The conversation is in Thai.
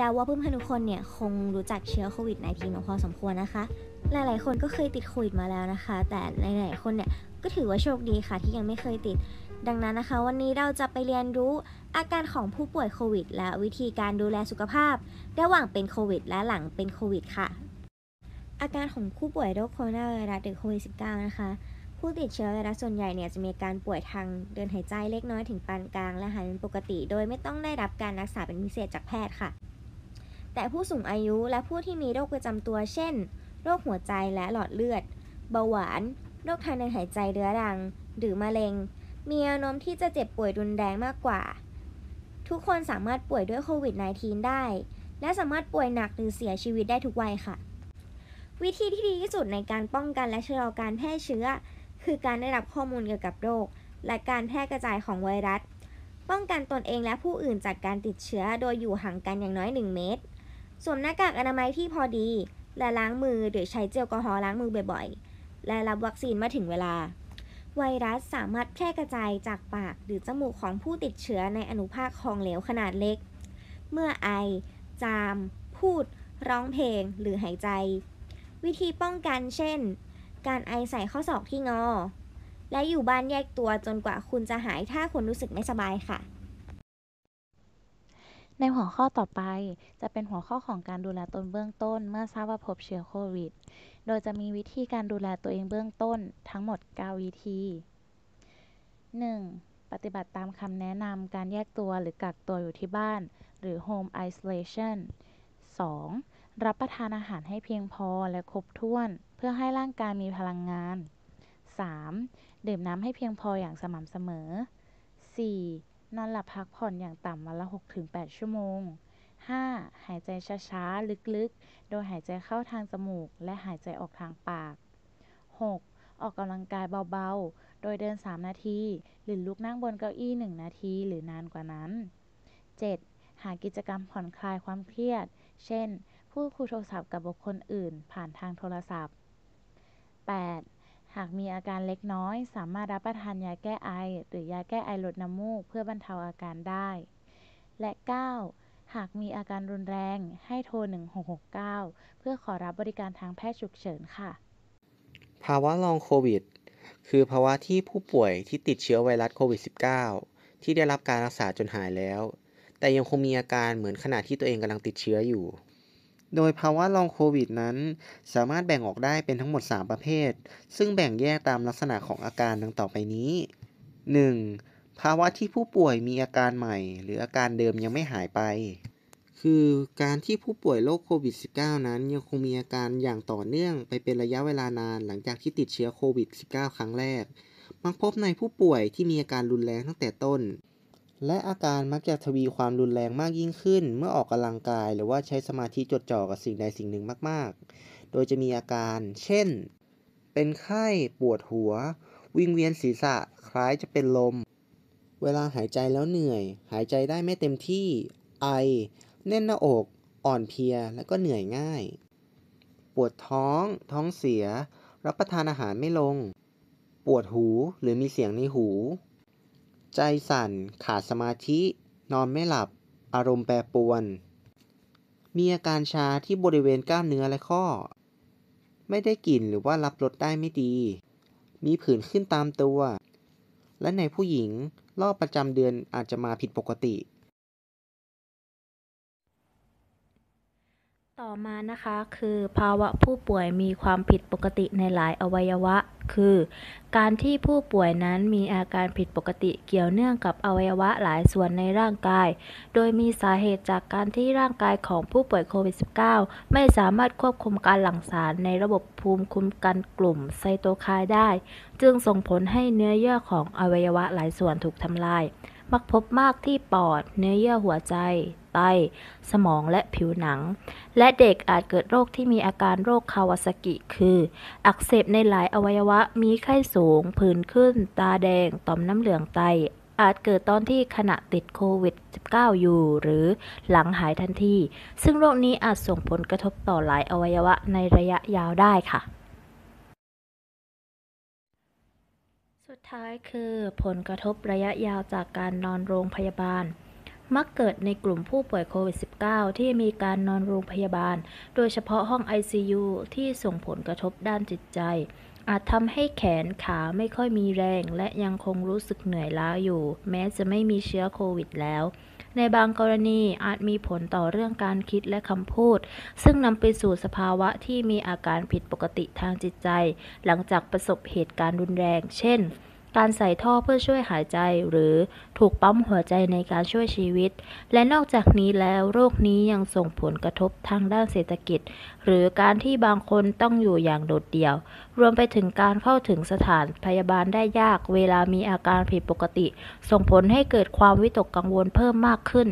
ดาว่าเพื่อนๆทุกคนเนี่ยคงรู้จักเชื้อโควิด -19 มาพอสมควรนะคะ หลายๆคนก็เคยติดโควิดมาแล้วนะคะ แต่หลายๆคนเนี่ยก็ถือว่าโชคดีค่ะที่ยังไม่เคยติด ดังนั้นนะคะ วันนี้เราจะไปเรียนรู้อาการของผู้ป่วยโควิด และวิธีการดูแลสุขภาพ ระหว่างเป็นโควิด และหลังเป็นโควิดค่ะ อาการของผู้ป่วยโรคโคโรนาไวรัสหรือโควิด -19 นะคะผู้ติดเชื้อไวรัสส่วนใหญ่เนี่ยจะมีการป่วยทางเดินหายใจเล็กน้อยถึงปานกลางและหายเป็นปกติ โดยไม่ต้องได้รับการรักษาเป็นพิเศษจากแพทย์ค่ะ แต่ผู้สูงอายุและผู้ที่มีโรคประจำตัว เช่น โรคหัวใจและหลอดเลือด เบาหวาน โรคทางเดินหายใจเรื้อรัง หรือมะเร็ง มีแนวโน้มที่จะเจ็บป่วยรุนแรงมากกว่า ทุกคนสามารถป่วยด้วยโควิด -19 ได้ และสามารถป่วยหนักหรือเสียชีวิตได้ทุกวัยค่ะ วิธีที่ดีที่สุดในการป้องกันและชะลอการแพร่เชื้อ คือการได้รับข้อมูลเกี่ยวกับโรค และการแพร่กระจายของไวรัสป้องกันตนเองและผู้อื่นจากการติดเชื้อโดยอยู่ห่างกันอย่างน้อย 1 เมตร สวมหน้ากากอนามัยที่พอดี และล้างมือหรือใช้เจลแอลกอฮอล์ล้างมือบ่อยๆ และรับวัคซีนเมื่อถึงเวลา ไวรัสสามารถแพร่กระจายจากปากหรือจมูกของผู้ติดเชื้อในอนุภาคของเหลวขนาดเล็ก เมื่อไอ จาม พูด ร้องเพลง หรือหายใจ วิธีป้องกันเช่น การไอใส่ข้อศอกที่งอ และอยู่บ้านแยกตัวจนกว่าคุณจะหายถ้าคุณรู้สึกไม่สบายค่ะ ในหัวข้อต่อไปจะเป็นหัวข้อของการดูแลตนเบื้องต้นเมื่อทราบว่าพบเชื้อโควิด โดยจะมีวิธีการดูแลตัวเองเบื้องต้นทั้งหมด 9 วิธี 1. ปฏิบัติตามคำแนะนำการแยกตัวหรือกักตัวอยู่ที่บ้าน หรือ home isolation 2. รับประทานอาหารให้เพียงพอและครบถ้วน เพื่อให้ร่างกายมีพลังงาน 3. ดื่มน้ำให้เพียงพออย่างสม่ำเสมอ 4. นอนหลับพักผ่อนอย่างต่ำวันละ 6-8 ชั่วโมง 5. หายใจช้าๆ ลึกๆ โดยหายใจเข้าทางจมูก และหายใจออกทางปาก 6. ออกกำลังกายเบาๆ โดยเดิน 3 นาที หรือลุกนั่งบนเก้าอี้ 1 นาทีหรือนานกว่านั้น 7. หากิจกรรมผ่อนคลายความเครียด เช่น พูดคุยโทรศัพท์กับบุคคลอื่น ผ่านทางโทรศัพท์ 8. หากมีอาการเล็กน้อย สามารถรับประทานยาแก้ไอ หรือยาแก้ไอลดน้ำมูก เพื่อบรรเทาอาการได้ และ 9. หากมีอาการรุนแรง ให้โทร 1669 เพื่อขอรับบริการทางแพทย์ฉุกเฉินค่ะ ภาวะลองโควิด คือภาวะที่ผู้ป่วยที่ติดเชื้อไวรัสโควิด -19 ที่ได้รับการรักษาจนหายแล้ว แต่ยังคงมีอาการเหมือนขณะที่ตัวเองกำลังติดเชื้ออยู่ โดยภาวะลองโควิดนั้น สามารถแบ่งออกได้เป็นทั้งหมด 3 ประเภท ซึ่งแบ่งแยกตามลักษณะของอาการดังต่อไปนี้ 1. ภาวะที่ผู้ป่วยมีอาการใหม่ หรืออาการเดิมยังไม่หายไป คือการที่ผู้ป่วยโรคโควิด -19 นั้นยังคงมีอาการอย่างต่อเนื่องไปเป็นระยะเวลานานหลังจากที่ติดเชื้อโควิด -19 ครั้งแรก มักพบในผู้ป่วยที่มีอาการรุนแรงตั้งแต่ต้น และอาการมักจะทวีความรุนแรงมากยิ่งขึ้น เมื่อออกกำลังกาย หรือว่าใช้สมาธิจดจ่อกับสิ่งใดสิ่งหนึ่งมาก ๆ โดยจะมีอาการ เช่น เป็นไข้ปวดหัว วิงเวียนศีรษะคล้ายจะเป็นลม เวลาหายใจแล้วเหนื่อย หายใจได้ไม่เต็มที่ ไอ แน่นหน้าอก อ่อนเพลีย และก็เหนื่อยง่าย ปวดท้อง ท้องเสีย รับประทานอาหารไม่ลง ปวดหูหรือมีเสียงในหู ใจสั่น ขาดสมาธิ นอนไม่หลับ อารมณ์แปรปรวน มีอาการชาที่บริเวณกล้ามเนื้อและข้อ ไม่ได้กลิ่นหรือว่ารับรสได้ไม่ดี มีผื่นขึ้นตามตัว และในผู้หญิงรอบประจำเดือนอาจจะมาผิดปกติ ต่อมานะคะคือภาวะผู้ป่วยมีความผิดปกติในหลายอวัยวะ คือ การที่ผู้ป่วยนั้นมีอาการผิดปกติเกี่ยวเนื่องกับอวัยวะหลายส่วนในร่างกาย โดยมีสาเหตุจากการที่ร่างกายของผู้ป่วยโควิด -19 ไม่สามารถควบคุมการหลั่งสารในระบบภูมิคุ้มกันกลุ่มไซโตไคน์ได้ จึงส่งผลให้เนื้อเยื่อของอวัยวะหลายส่วนถูกทำลาย มักพบมากที่ปอด เนื้อเยื่อหัวใจ ไต สมองและผิวหนัง และเด็กอาจเกิดโรคที่มีอาการโรคคาวาซากิ คือ อักเสบในหลายอวัยวะมีไข้สูง ผื่นขึ้น ตาแดง ต่อมน้ำเหลืองไต อาจเกิดตอนที่ขณะติดโควิด -19 อยู่ หรือหลังหายทันที ซึ่งโรคนี้อาจส่งผลกระทบต่อหลายอวัยวะในระยะยาวได้ค่ะสุดท้ายคือผลกระทบระยะยาวจากการนอนโรงพยาบาล มักเกิดในกลุ่มผู้ป่วยโควิด -19 ที่มีการนอนโรงพยาบาล โดยเฉพาะห้อง ICU ที่ส่งผลกระทบด้านจิตใจ อาจทำให้แขนขาไม่ค่อยมีแรง และยังคงรู้สึกเหนื่อยล้าอยู่ แม้จะไม่มีเชื้อโควิดแล้ว ในบางกรณีอาจมีผลต่อเรื่องการคิดและคำพูด ซึ่งนำไปสู่สภาวะที่มีอาการผิดปกติทางจิตใจ หลังจากประสบเหตุการณ์รุนแรง เช่น การใส่ท่อเพื่อช่วยหายใจ หรือถูกปั๊มหัวใจในการช่วยชีวิต และนอกจากนี้แล้วโรคนี้ยังส่งผลกระทบทางด้านเศรษฐกิจ หรือการที่บางคนต้องอยู่อย่างโดดเดี่ยว รวมไปถึงการเข้าถึงสถานพยาบาลได้ยาก เวลามีอาการผิดปกติ ส่งผลให้เกิดความวิตกกังวลเพิ่มมากขึ้น